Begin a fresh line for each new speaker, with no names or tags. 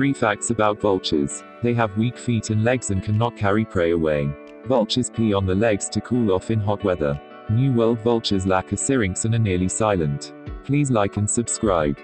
3 facts about vultures. They have weak feet and legs and cannot carry prey away. Vultures pee on the legs to cool off in hot weather. New World vultures lack a syrinx and are nearly silent. Please like and subscribe.